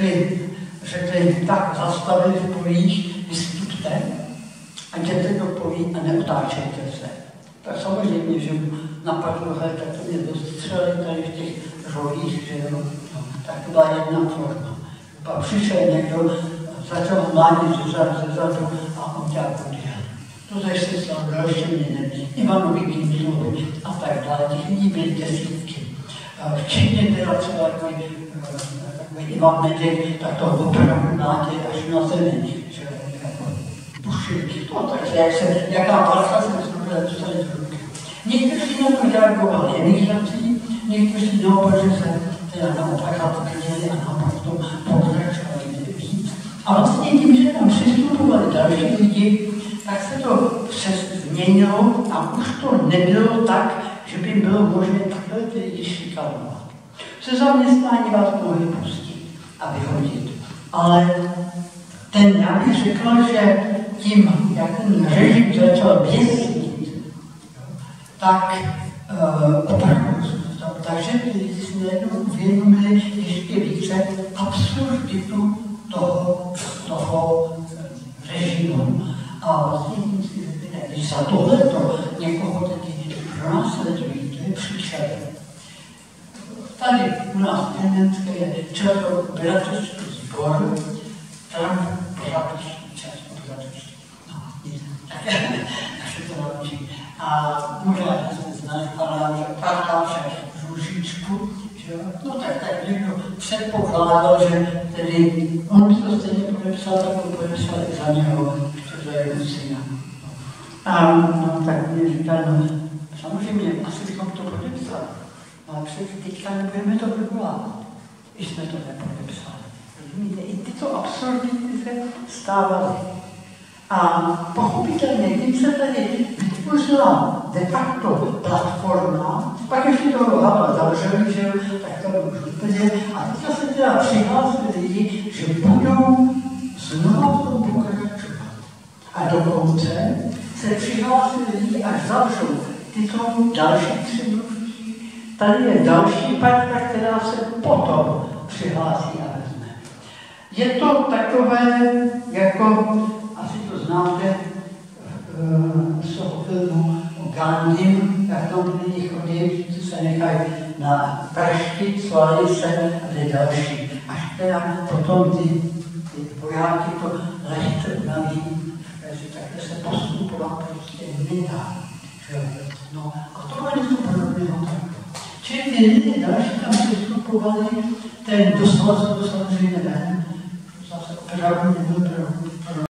řekli, řekli tak zastavili v polích, vystupte a jděte do polí a neotáčejte se. Tak samozřejmě, že mu napadlo, hele, tak to mě dostřeli tady v těch rolích, že jo. No, tak to byla jedna forma. Pak přišel někdo, začal mládit ze zadu a on dělal podíl. To tež se stalo dalším lidem, Ivanovi Kindlovi a tak dále, těch lidí byly desítky. Včetně teda třeba takový, takový Ivan Medek, tak to opravdu mládě až na zemi, že jako to takže jak se, jaká parcha se jsme dostali do ruky. Někteří na to reagovali emigrací, někteří naopak, že se teda naopak a naopak to pokračovali víc. A vlastně tím, že tam přistupovali další lidi, tak se to přes změnilo a už to nebylo tak, že by bylo možné takhle lidi šikanovat. Se zaměstnání vás mohli pustit a vyhodit. Ale ten, já bych řekl, že tím, jak ten režim začal běsnit, tak uh, opravdu takže ty lidi si najednou uvědomili ještě více absurditu toho, toho režimu. A vlastně si řekli, když za tohleto někoho taky pronásledují, to je příšerné. Tady u nás v Německé je často bratrský sbor, tam bratrský, často bratrský. No, tak naše to naučí. A možná, jsme znali pana Parkáše Růžičku, že No tak, tak někdo předpokládal, že tedy on to stejně podepsal, tak to podepsal i za něho, že to je syna. A no, tak mě říká, no, samozřejmě, asi bychom to podepsali, ale přeci teďka nebudeme to vyvolávat, když jsme to nepodepsali. Rozumíte, i tyto absurdity se stávaly. A pochopitelně, když se tady vytvořila de facto platforma, pak ještě toho Havla zavřeli, že tak to už úplně, a teďka se teda přihlásili lidi, že budou znovu v tom pokračovat. A dokonce se přihlásili lidi, až zavřou tyto další tři mluvčí. Tady je další parta, která se potom přihlásí a vezme. Je to takové, jako asi to znáte z toho filmu o Gandhi, jak tam lidi chodí, co se nechají na praštit, svalí se a ty další. Až teda potom ty, ty vojáky to lehce unaví, takže takhle se postupovat prostě nedá. No a to je něco podobného. Čili lidi další tam přistupovali, ten dostal se to samozřejmě ven, zase opravdu